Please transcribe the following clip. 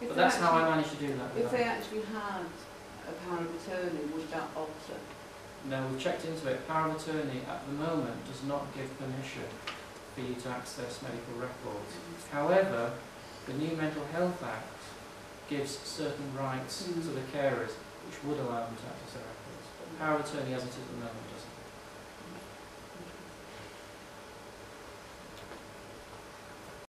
If But they actually, how I actually- managed to do that. If they actually had a power of attorney, would that alter? No, we've checked into it. Power of attorney at the moment does not give permission for you to access medical records. Mm-hmm. However, the new Mental Health Act gives certain rights Mm. to mm-hmm. the carers which would allow them to access their records. But power of attorney as it is at the moment doesn't.